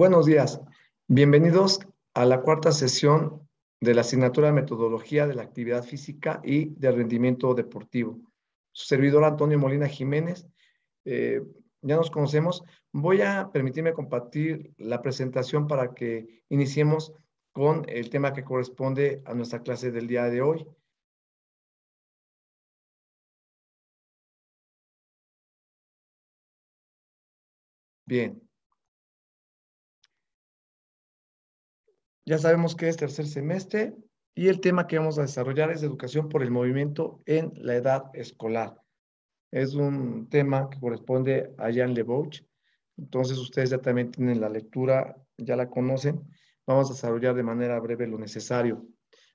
Buenos días. Bienvenidos a la cuarta sesión de la asignatura de Metodología de la Actividad Física y de Rendimiento Deportivo. Su servidor Antonio Molina Jiménez. Eh, ya nos conocemos. Voy a permitirme compartir la presentación para que iniciemos con el tema que corresponde a nuestra clase del día de hoy. Bien. Ya sabemos que es tercer semestre y el tema que vamos a desarrollar es educación por el movimiento en la edad escolar. Es un tema que corresponde a Jan Lebouch. Entonces ustedes ya también tienen la lectura, ya la conocen. Vamos a desarrollar de manera breve lo necesario.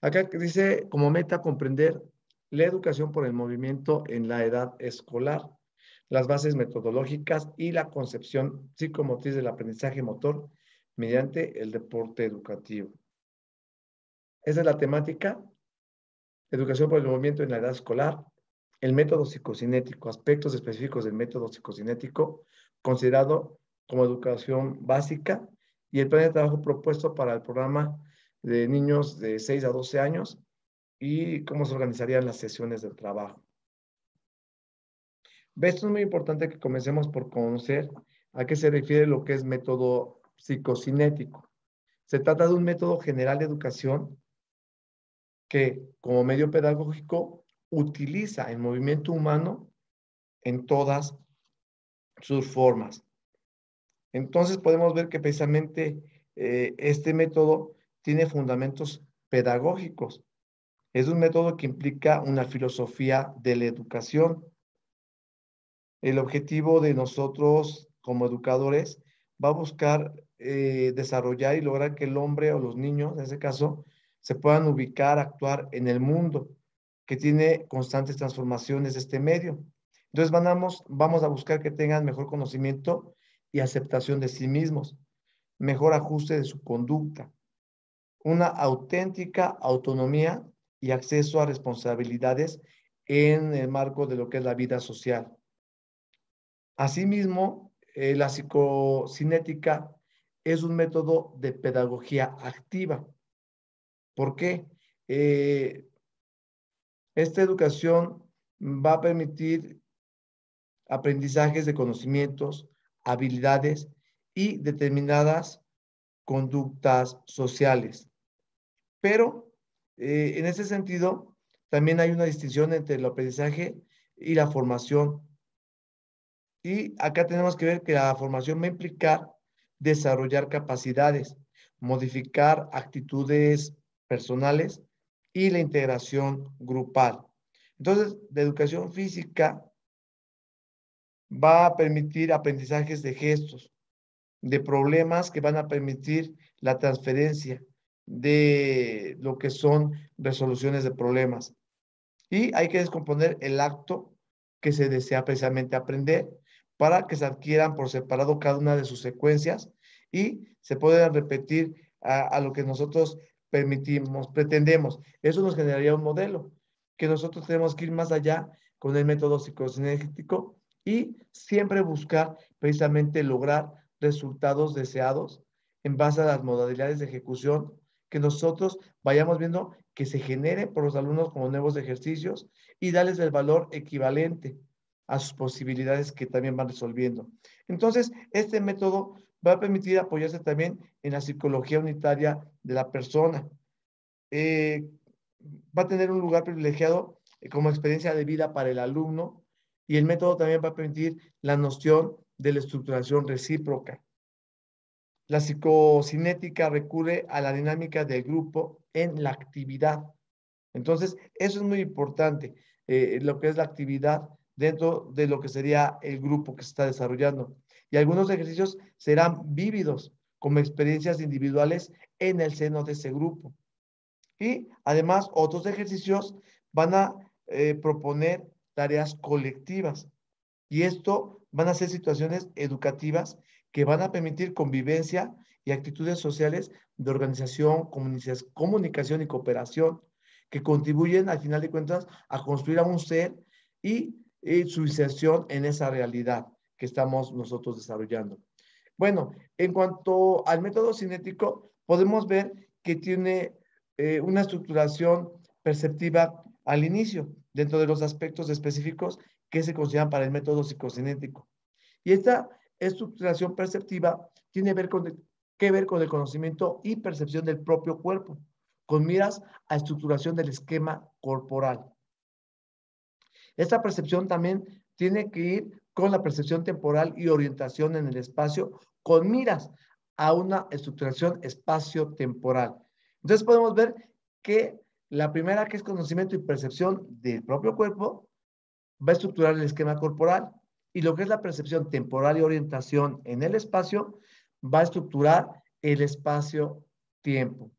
Acá dice como meta comprender la educación por el movimiento en la edad escolar, las bases metodológicas y la concepción psicomotriz del aprendizaje motor mediante el deporte educativo. Esa es la temática. Educación por el movimiento en la edad escolar, el método psicocinético, aspectos específicos del método psicocinético, considerado como educación básica, y el plan de trabajo propuesto para el programa de niños de 6 a 12 años y cómo se organizarían las sesiones del trabajo. Esto es muy importante que comencemos por conocer a qué se refiere lo que es método psicocinético. Se trata de un método general de educación que como medio pedagógico utiliza el movimiento humano en todas sus formas. Entonces podemos ver que precisamente eh, este método tiene fundamentos pedagógicos. Es un método que implica una filosofía de la educación. El objetivo de nosotros como educadores va a buscar eh, desarrollar y lograr que el hombre o los niños, en ese caso, se puedan ubicar, actuar en el mundo que tiene constantes transformaciones de este medio. Entonces vamos, vamos a buscar que tengan mejor conocimiento y aceptación de sí mismos, mejor ajuste de su conducta, una auténtica autonomía y acceso a responsabilidades en el marco de lo que es la vida social. Asimismo, eh, la psicocinética es un método de pedagogía activa. ¿Por qué? Eh, esta educación va a permitir aprendizajes de conocimientos, habilidades y determinadas conductas sociales. Pero eh, en ese sentido, también hay una distinción entre el aprendizaje y la formación. Y acá tenemos que ver que la formación va a implicar desarrollar capacidades, modificar actitudes personales y la integración grupal. Entonces, la educación física va a permitir aprendizajes de gestos, de problemas que van a permitir la transferencia de lo que son resoluciones de problemas. Y hay que descomponer el acto que se desea precisamente aprender para que se adquieran por separado cada una de sus secuencias y se puedan repetir a, lo que nosotros permitimos, pretendemos. Eso nos generaría un modelo que nosotros tenemos que ir más allá con el método psicocinético y siempre buscar precisamente lograr resultados deseados en base a las modalidades de ejecución que nosotros vayamos viendo que se genere por los alumnos como nuevos ejercicios y darles el valor equivalente a sus posibilidades que también van resolviendo. Entonces, este método va a permitir apoyarse también en la psicología unitaria de la persona. Eh, va a tener un lugar privilegiado eh, como experiencia de vida para el alumno y el método también va a permitir la noción de la estructuración recíproca. La psicocinética recurre a la dinámica del grupo en la actividad. Entonces, eso es muy importante, eh, lo que es la actividad dentro de lo que sería el grupo que se está desarrollando. Y algunos ejercicios serán vívidos como experiencias individuales en el seno de ese grupo. Y además otros ejercicios van a eh, proponer tareas colectivas. Y esto van a ser situaciones educativas que van a permitir convivencia y actitudes sociales de organización, comunicación y cooperación que contribuyen al final de cuentas a construir a un ser y y su inserción en esa realidad que estamos nosotros desarrollando. Bueno, en cuanto al método cinético, podemos ver que tiene eh, una estructuración perceptiva al inicio, dentro de los aspectos específicos que se consideran para el método psicocinético. Y esta estructuración perceptiva tiene que ver con el conocimiento y percepción del propio cuerpo, con miras a estructuración del esquema corporal. Esta percepción también tiene que ir con la percepción temporal y orientación en el espacio, con miras a una estructuración espacio-temporal. Entonces podemos ver que la primera, que es conocimiento y percepción del propio cuerpo, va a estructurar el esquema corporal. Y lo que es la percepción temporal y orientación en el espacio, va a estructurar el espacio-tiempo.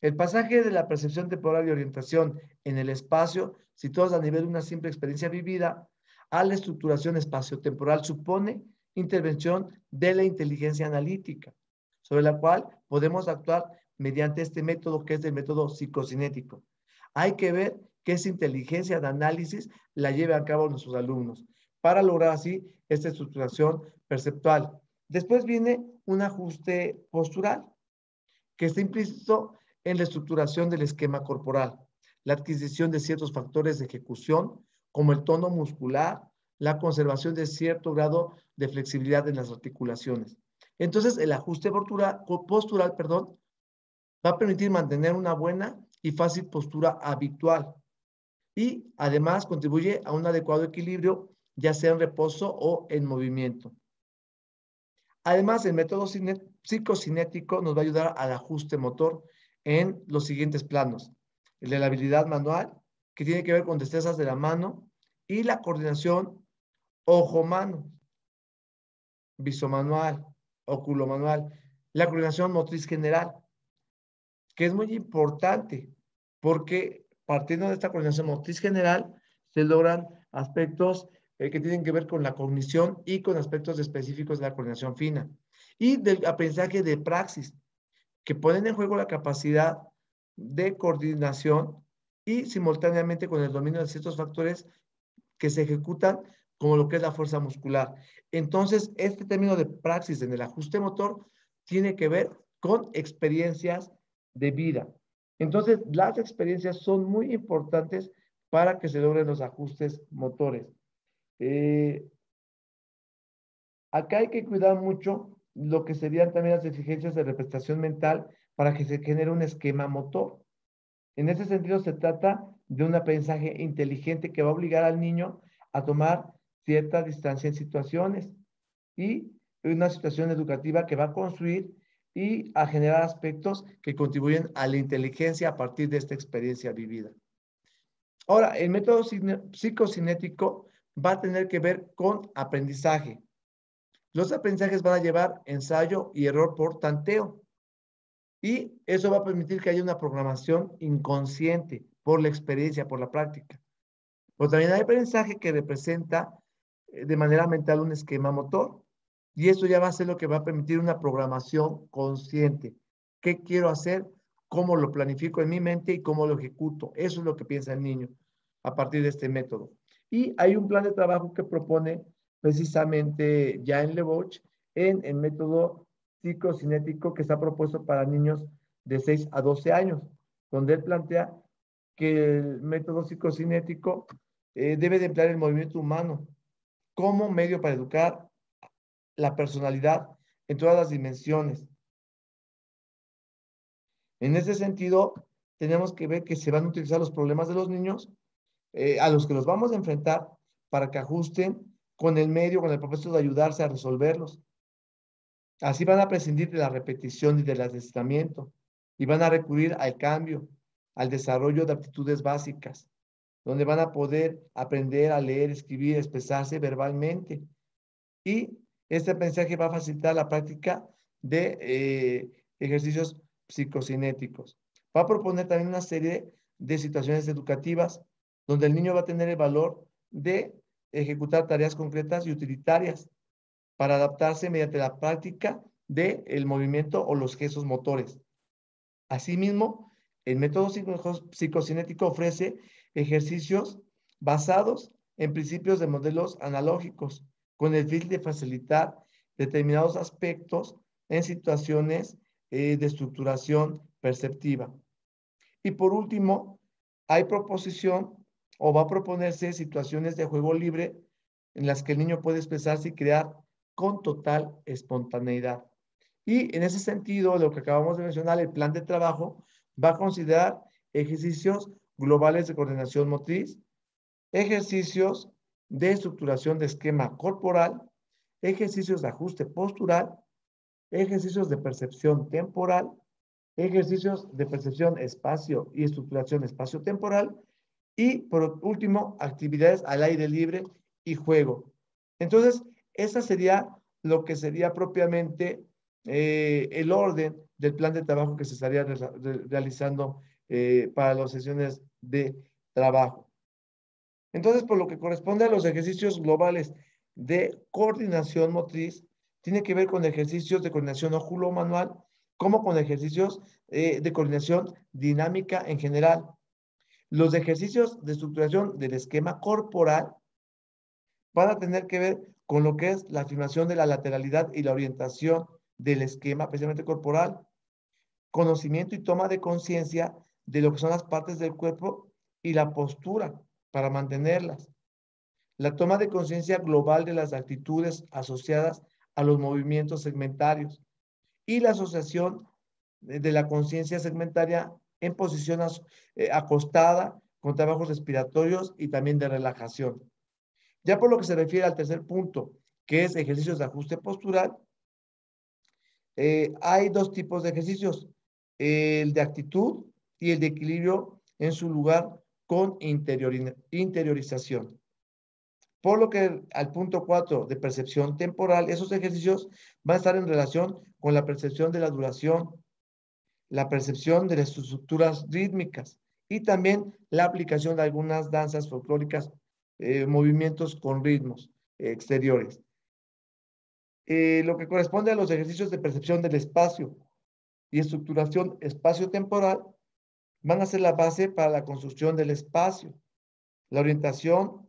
El pasaje de la percepción temporal y orientación en el espacio, situados a nivel de una simple experiencia vivida, a la estructuración espacio-temporal supone intervención de la inteligencia analítica, sobre la cual podemos actuar mediante este método que es el método psicocinético. Hay que ver que esa inteligencia de análisis la lleve a cabo nuestros alumnos para lograr así esta estructuración perceptual. Después viene un ajuste postural que está implícito en la estructuración del esquema corporal, la adquisición de ciertos factores de ejecución, como el tono muscular, la conservación de cierto grado de flexibilidad en las articulaciones. Entonces, el ajuste postural, postural perdón, va a permitir mantener una buena y fácil postura habitual y además contribuye a un adecuado equilibrio, ya sea en reposo o en movimiento. Además, el método psicocinético nos va a ayudar al ajuste motor en los siguientes planos. El de la habilidad manual, que tiene que ver con destrezas de la mano, y la coordinación ojo-mano, visomanual, manual la coordinación motriz general, que es muy importante porque partiendo de esta coordinación motriz general se logran aspectos eh, que tienen que ver con la cognición y con aspectos específicos de la coordinación fina y del aprendizaje de praxis, que ponen en juego la capacidad de coordinación y simultáneamente con el dominio de ciertos factores que se ejecutan como lo que es la fuerza muscular. Entonces, este término de praxis en el ajuste motor tiene que ver con experiencias de vida. Entonces, las experiencias son muy importantes para que se logren los ajustes motores. Eh, acá hay que cuidar mucho lo que serían también las exigencias de representación mental para que se genere un esquema motor. En ese sentido, se trata de un aprendizaje inteligente que va a obligar al niño a tomar cierta distancia en situaciones y una situación educativa que va a construir y a generar aspectos que contribuyen a la inteligencia a partir de esta experiencia vivida. Ahora, el método psicocinético va a tener que ver con aprendizaje. Los aprendizajes van a llevar ensayo y error por tanteo. Y eso va a permitir que haya una programación inconsciente por la experiencia, por la práctica. Pero también hay aprendizaje que representa eh, de manera mental un esquema motor. Y eso ya va a ser lo que va a permitir una programación consciente. ¿Qué quiero hacer? ¿Cómo lo planifico en mi mente y cómo lo ejecuto? Eso es lo que piensa el niño a partir de este método. Y hay un plan de trabajo que propone precisamente ya en en el método psicocinético que está propuesto para niños de 6 a 12 años, donde él plantea que el método psicocinético eh, debe de emplear el movimiento humano como medio para educar la personalidad en todas las dimensiones. En ese sentido, tenemos que ver que se van a utilizar los problemas de los niños eh, a los que los vamos a enfrentar para que ajusten con el medio, con el propósito de ayudarse a resolverlos. Así van a prescindir de la repetición y del asestamiento y van a recurrir al cambio, al desarrollo de aptitudes básicas, donde van a poder aprender a leer, escribir, expresarse verbalmente. Y este aprendizaje va a facilitar la práctica de eh, ejercicios psicocinéticos. Va a proponer también una serie de situaciones educativas donde el niño va a tener el valor de ejecutar tareas concretas y utilitarias para adaptarse mediante la práctica del el movimiento o los gestos motores. Asimismo, el método psicocinético ofrece ejercicios basados en principios de modelos analógicos con el fin de facilitar determinados aspectos en situaciones eh, de estructuración perceptiva. Y por último, hay proposición o va a proponerse situaciones de juego libre en las que el niño puede expresarse y crear con total espontaneidad. Y en ese sentido, lo que acabamos de mencionar, el plan de trabajo va a considerar ejercicios globales de coordinación motriz, ejercicios de estructuración de esquema corporal, ejercicios de ajuste postural, ejercicios de percepción temporal, ejercicios de percepción espacio y estructuración espacio-temporal y por último, actividades al aire libre y juego. Entonces, esa sería lo que sería propiamente eh, el orden del plan de trabajo que se estaría realizando eh, para las sesiones de trabajo. Entonces, por lo que corresponde a los ejercicios globales de coordinación motriz, tiene que ver con ejercicios de coordinación óculo-manual, como con ejercicios eh, de coordinación dinámica en general. Los ejercicios de estructuración del esquema corporal van a tener que ver con lo que es la afirmación de la lateralidad y la orientación del esquema, especialmente corporal, conocimiento y toma de conciencia de lo que son las partes del cuerpo y la postura para mantenerlas. La toma de conciencia global de las actitudes asociadas a los movimientos segmentarios y la asociación de la conciencia segmentaria en posición eh, acostada con trabajos respiratorios y también de relajación. Ya por lo que se refiere al tercer punto, que es ejercicios de ajuste postural, eh, hay dos tipos de ejercicios, el de actitud y el de equilibrio en su lugar con interiorización. Por lo que al punto 4 de percepción temporal, esos ejercicios van a estar en relación con la percepción de la duración, la percepción de las estructuras rítmicas y también la aplicación de algunas danzas folclóricas, eh, movimientos con ritmos exteriores. Eh, lo que corresponde a los ejercicios de percepción del espacio y estructuración espacio-temporal van a ser la base para la construcción del espacio, la orientación,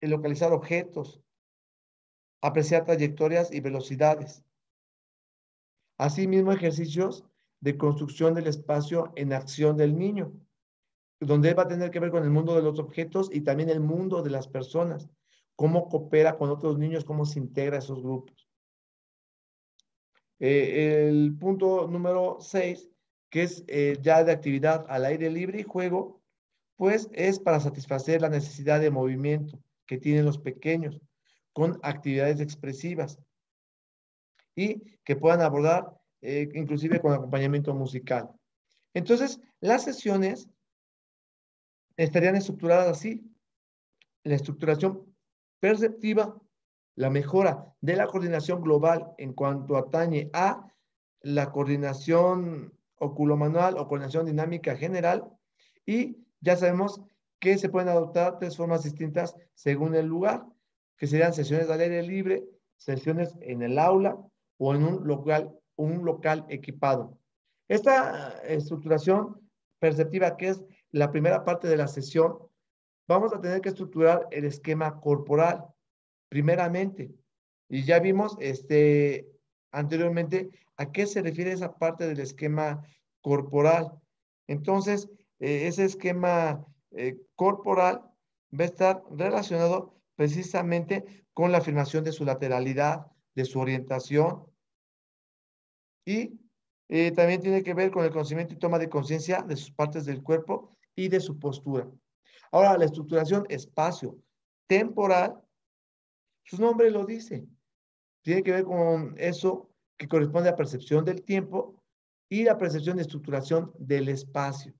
el localizar objetos, apreciar trayectorias y velocidades. Asimismo, ejercicios de construcción del espacio en acción del niño, donde va a tener que ver con el mundo de los objetos y también el mundo de las personas, cómo coopera con otros niños, cómo se integra a esos grupos. Eh, el punto número 6, que es eh, ya de actividad al aire libre y juego, pues es para satisfacer la necesidad de movimiento que tienen los pequeños con actividades expresivas y que puedan abordar eh, inclusive con acompañamiento musical. Entonces, las sesiones estarían estructuradas así. La estructuración perceptiva la mejora de la coordinación global en cuanto atañe a la coordinación oculomanual o coordinación dinámica general y ya sabemos que se pueden adoptar tres formas distintas según el lugar, que serían sesiones al aire libre, sesiones en el aula o en un local, un local equipado. Esta estructuración perceptiva, que es la primera parte de la sesión, vamos a tener que estructurar el esquema corporal primeramente. Y ya vimos este, anteriormente a qué se refiere esa parte del esquema corporal. Entonces, eh, ese esquema eh, corporal va a estar relacionado precisamente con la afirmación de su lateralidad, de su orientación y eh, también tiene que ver con el conocimiento y toma de conciencia de sus partes del cuerpo y de su postura. Ahora, la estructuración espacio temporal su nombre lo dice. Tiene que ver con eso que corresponde a percepción del tiempo y la percepción de estructuración del espacio.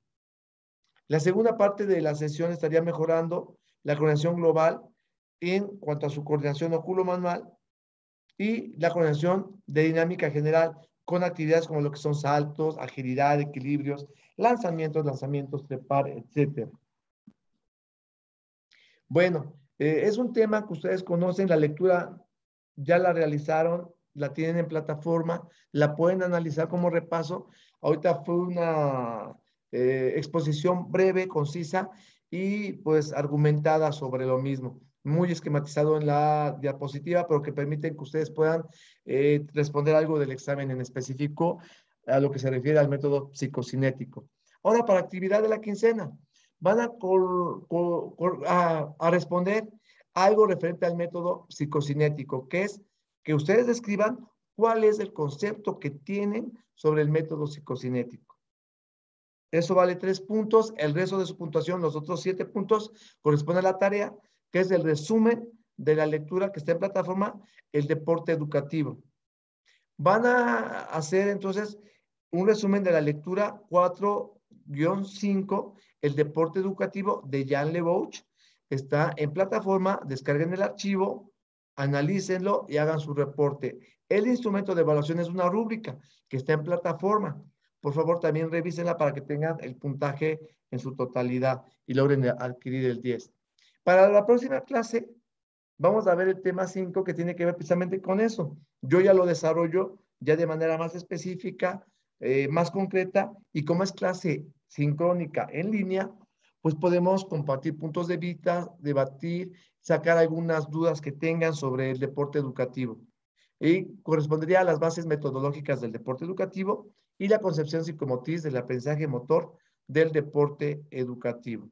La segunda parte de la sesión estaría mejorando la coordinación global en cuanto a su coordinación oculo-manual y la coordinación de dinámica general con actividades como lo que son saltos, agilidad, equilibrios, lanzamientos, lanzamientos, trepar, etc. Bueno, eh, es un tema que ustedes conocen, la lectura ya la realizaron, la tienen en plataforma, la pueden analizar como repaso. Ahorita fue una eh, exposición breve, concisa y pues argumentada sobre lo mismo. Muy esquematizado en la diapositiva, pero que permiten que ustedes puedan eh, responder algo del examen en específico a lo que se refiere al método psicocinético. Ahora, para actividad de la quincena, van a, a, responder algo referente al método psicocinético, que es que ustedes describan cuál es el concepto que tienen sobre el método psicocinético. Eso vale tres puntos. El resto de su puntuación, los otros siete puntos, corresponde a la tarea, que es el resumen de la lectura que está en plataforma, el deporte educativo. Van a hacer entonces un resumen de la lectura 4-5, el deporte educativo de Jan Lebouch. Está en plataforma, descarguen el archivo, analícenlo y hagan su reporte. El instrumento de evaluación es una rúbrica que está en plataforma. Por favor, también revísenla para que tengan el puntaje en su totalidad y logren adquirir el 10. Para la próxima clase, vamos a ver el tema 5 que tiene que ver precisamente con eso. Yo ya lo desarrollo ya de manera más específica, eh, más concreta, y como es clase sincrónica en línea, pues podemos compartir puntos de vista, debatir, sacar algunas dudas que tengan sobre el deporte educativo. Y correspondería a las bases metodológicas del deporte educativo y la concepción psicomotriz del aprendizaje motor del deporte educativo.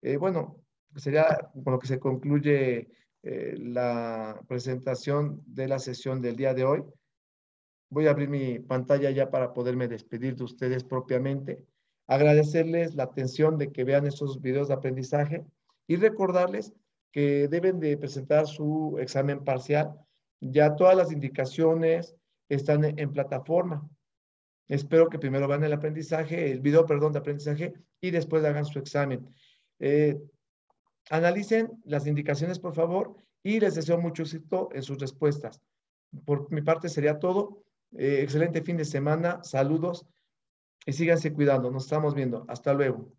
Eh, bueno, sería con lo que se concluye eh, la presentación de la sesión del día de hoy. Voy a abrir mi pantalla ya para poderme despedir de ustedes propiamente. Agradecerles la atención de que vean estos videos de aprendizaje y recordarles que deben de presentar su examen parcial. Ya todas las indicaciones están en, plataforma. Espero que primero vean el aprendizaje, el video, perdón, de aprendizaje y después hagan su examen. Eh, Analicen las indicaciones, por favor, y les deseo mucho éxito en sus respuestas. Por mi parte sería todo. Eh, excelente fin de semana. Saludos y síganse cuidando. Nos estamos viendo. Hasta luego.